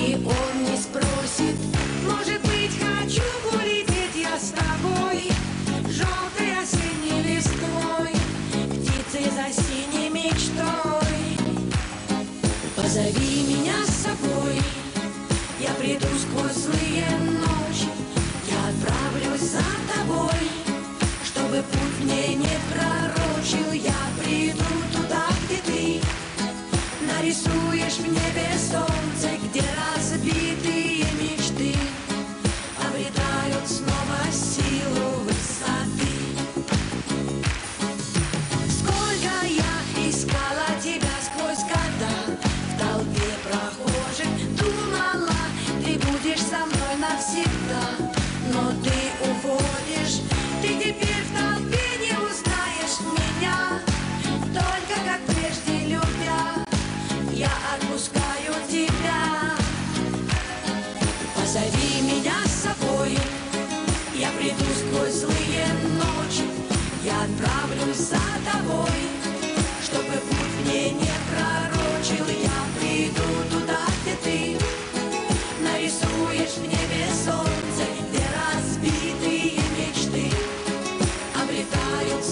И он не спросит, может быть, хочу улететь я с тобой, желтой осенней листвой, птицы за синей мечтой. Позови меня с собой, я приду сквозь ночи, я отправлюсь за тобой, чтобы путь мне не пророчил, я приду туда, где ты. Нарисуешь мне без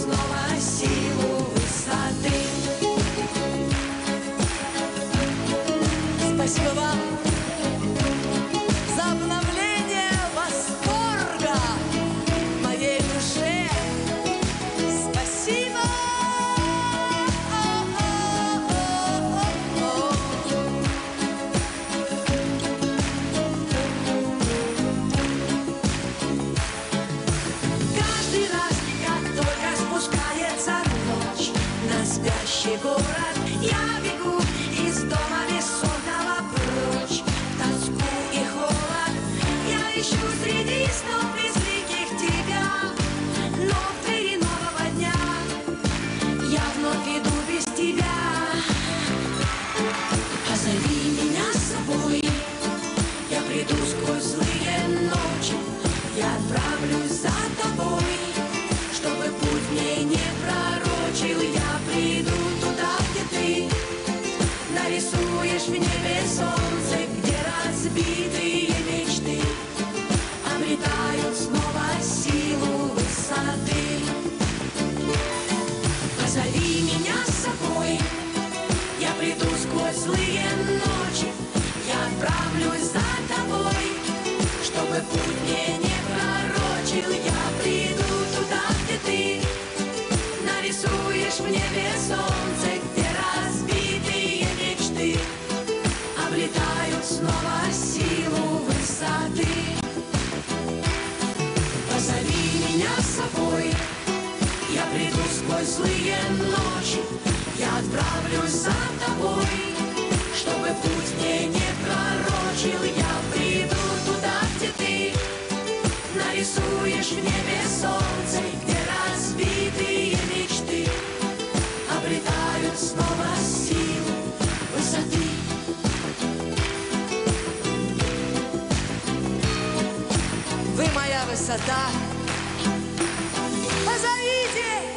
обретают город, я бегу из дома бессонного прочь. Тоску и холод я ищу среди снов безликих тебя, но в двери дня я вновь иду без тебя. Позови меня с собой, я приду сквозь злые нарисуешь в небе солнце, где разбитые мечты обретают снова силу высоты. Позови меня с собой, я приду сквозь злые ночи, я отправлюсь за тобой, красота. А зовите!